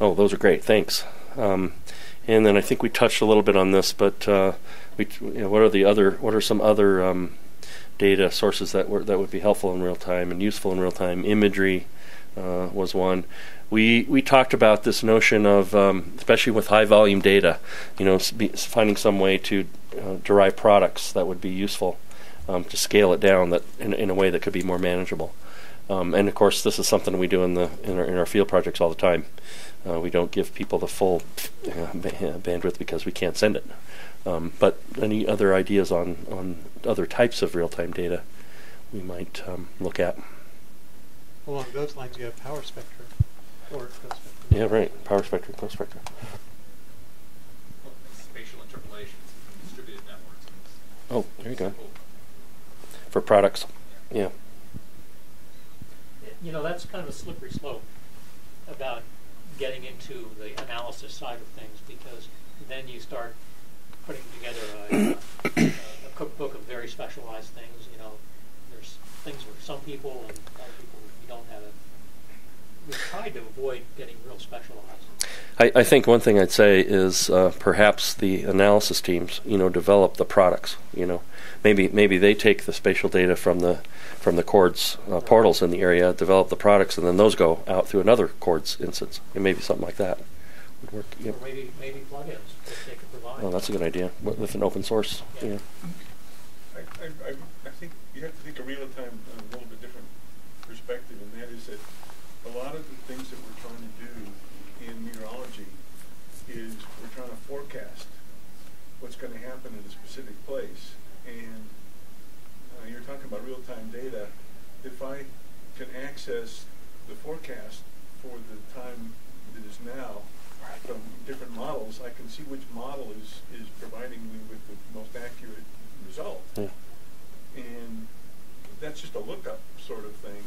Oh, those are great. Thanks. Um, and then I think we touched a little bit on this, but uh, we, you know, what are the other? What are some other um, data sources that were that would be helpful in real time and useful in real time? Imagery uh, was one. We we talked about this notion of, um, especially with high volume data, you know, finding some way to uh, derive products that would be useful um, to scale it down that in, in a way that could be more manageable. Um, and of course, this is something we do in the in our, in our field projects all the time. Uh, we don't give people the full uh, bandwidth because we can't send it. Um, but any other ideas on on other types of real time data we might um, look at? Along those lines, you have power spectrum or ghost spectrum. Yeah, right. Power spectrum, close spectrum. Spatial interpolations distributed networks. Oh, there you go. For products, yeah. You know, that's kind of a slippery slope about getting into the analysis side of things because then you start putting together a, a cookbook of very specialized things. You know, there's things for some people and other people you don't have it. We've tried to avoid getting real specialized. I, I think one thing I'd say is uh, perhaps the analysis teams, you know, develop the products. You know, maybe maybe they take the spatial data from the from the CHORDS uh, portals in the area, develop the products, and then those go out through another CHORDS instance. And maybe something like that would work. Yep. Or maybe maybe plugins that they could provide. Well, that's a good idea with with an open source. Yeah. Yeah. I, I, I, I think you have to think of real time in a little bit different perspective, and that is that a lot of the things that we're trying to do in meteorology is we're trying to forecast what's going to happen in a specific place. And uh, you're talking about real time data. If I can access the forecast for the time that is now from different models, I can see which model is, is providing me with the most accurate result. Yeah. And that's just a lookup sort of thing.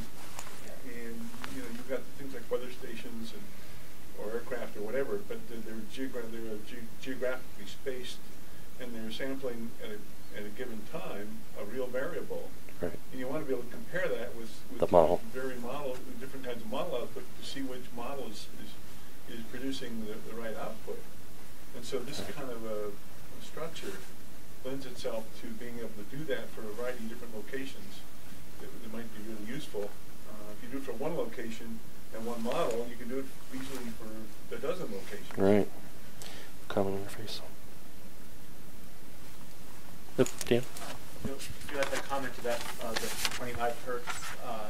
And, you know, you've got things like weather stations and, or aircraft or whatever, but they're, they're, geogra- they're ge- geographically spaced and they're sampling at a, at a given time a real variable. Right. And you want to be able to compare that with, with The model. very model, with different kinds of model output to see which model is, is, is producing the, the right output. And so this kind of a, a structure lends itself to being able to do that for a variety of different locations that, that might be really useful. Uh, if you do it for one location and one model, you can do it easily for a dozen locations. Right. Common interface. Yep, Dan. You you had that comment about uh, the 25 hertz uh,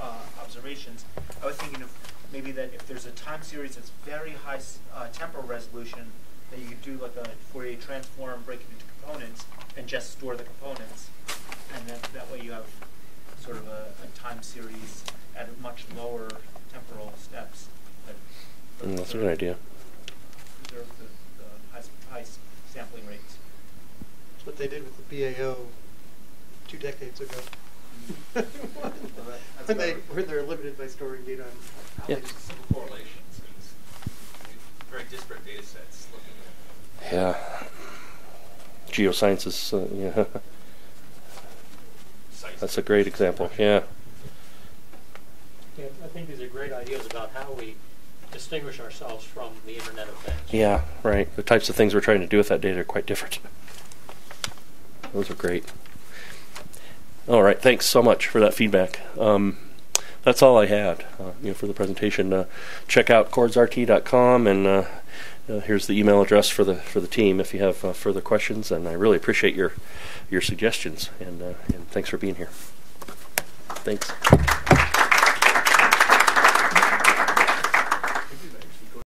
uh, observations. I was thinking of maybe that if there's a time series that's very high uh, temporal resolution, that you could do like a Fourier transform, break it into components, and just store the components, and then that way you have sort of a, a time series at much lower temporal steps. That Mm, that's a good idea. preserve the, the high, high sampling rates. That's what they did with the BAO two decades ago. that's when they about- where they're limited by storing data on Yeah. alleys. Simple correlations very disparate data sets looking at Yeah. Geosciences, uh, yeah. That's a great example. Yeah. Yeah, I think these are great ideas about how we distinguish ourselves from the Internet of Things. Yeah, right. The types of things we're trying to do with that data are quite different. Those are great. All right, thanks so much for that feedback. Um, that's all I had, uh, you know, for the presentation. Uh, check out chordsrt.com, and uh, uh, here's the email address for the for the team if you have uh, further questions. And I really appreciate your your suggestions, and uh, and thanks for being here. Thanks.